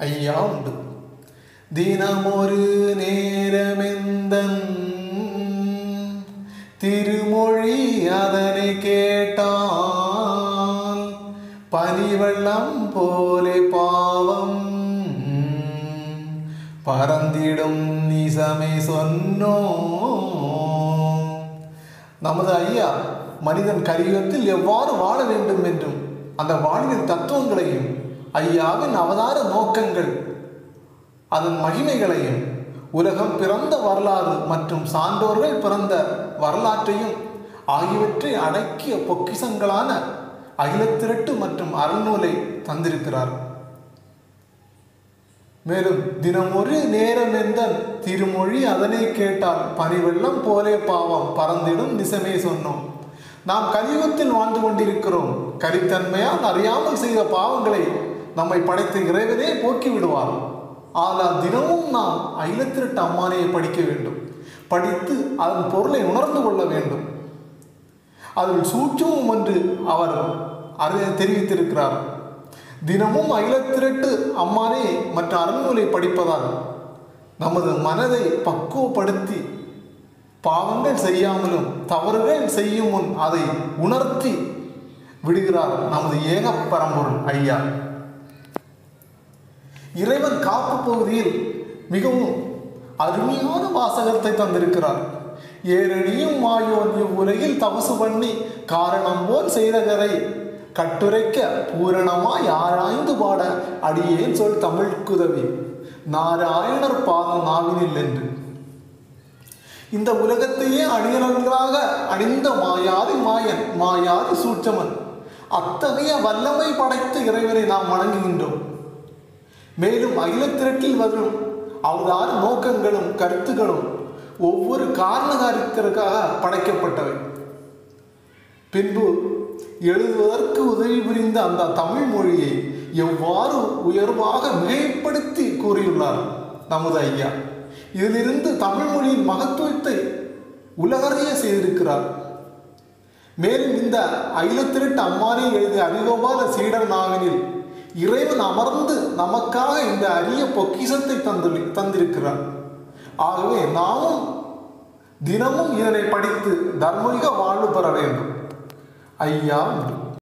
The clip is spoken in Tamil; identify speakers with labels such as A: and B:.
A: ஐயா உண்டு தினமொரு நேரமெந்தன் திருமொழி அதனை கேட்டால் பனிவெள்ளம் போலே பாவம் பறந்திடும் நிசமே சொன்னோம் நமது ஐயா மனிதன் கலியுகத்தில் எவ்வாறு வாழ வேண்டும் என்றும் அந்த வாழ்வின் தத்துவங்களையும் ஐயாவின் அவதார நோக்கங்கள். அதன் மகிமைகளையும் உலகம் பிறந்த வரலாறு மற்றும் சான்றோர்கள் பிறந்த வரலாற்றையும் ஆகியவற்றை அடக்கிய பொக்கிசங்களான அகிலத்திரட்டு மற்றும் அறநூலை தந்திருக்கிறார். மேலும் தினமொரு நேரம் எந்த திருமொழி அதனை கேட்டால் பனிவெள்ளம் போலே பாவம் பறந்திடும் திசமே சொன்னோம். நாம் கலியுகத்தில் வாழ்ந்து கொண்டிருக்கிறோம். கரித்தன்மையால் அறியாமல் செய்த பாவங்களை நம்மை படைத்த இறைவனே போக்கி விடுவார். ஆனால் தினமும் நாம் ஐலத்திரட்டு அம்மானையை படிக்க வேண்டும். படித்து அதன் பொருளை உணர்ந்து கொள்ள வேண்டும். அதில் சூட்சமும் என்று அவர் அறி தெரிவித்திருக்கிறார். தினமும் அகிலத்திரட்டு அம்மானே மற்ற அறநூலை படிப்பதால் நமது மனதை பக்குவப்படுத்தி பாவங்கள் செய்யாமலும் தவறுகள் செய்யும் முன் அதை உணர்த்தி விடுகிறார் நமது ஏக பரம்பொருள் ஐயா. இறைவன் காப்பு பகுதியில் மிகவும் அருமையான வாசகத்தை தந்திருக்கிறார். ஏரணியும் மாயோன் இவ்வுலகில் தவசு பண்ணி காரணம் போல் செய்தகரை கட்டுரைக்க பூரணமாய் ஆராய்ந்து பாட அடியேன் சொல் தமிழ்க்குதவி நாராயணர் பாதம் நாவினில் என்று இந்த உலகத்தையே அணியலங்களாக அணிந்த மாயாதி மாயன் மாயாதி சூட்சமன். அத்தகைய வல்லமை படைத்த இறைவனை நாம் வணங்குகின்றோம். மேலும் அகிலத்திரட்டில் வரும் அவதார நோக்கங்களும் கருத்துகளும் ஒவ்வொரு காரணகாரியத்திற்காக படைக்கப்பட்டவை. பின்பு எழுதுவதற்கு உதவி புரிந்த அந்த தமிழ் மொழியை எவ்வாறு உயர்வாக மிகைப்படுத்தி கூறியுள்ளார் நமது ஐயா. இதிலிருந்து தமிழ் மொழியின் மகத்துவத்தை உலகறிய செய்திருக்கிறார். மேலும் இந்த அகிலத்திரட்டு அம்மானே எழுதிய அரிகோபால சீடர் நாவலில் இறைவன் அமர்ந்து நமக்காக இந்த அரிய பொக்கிசத்தை தந்து தந்திருக்கிறார் ஆகவே நாமும் தினமும் இதனை படித்து தர்மீக வாழ்வு பெற வேண்டும். ஐயா உண்டு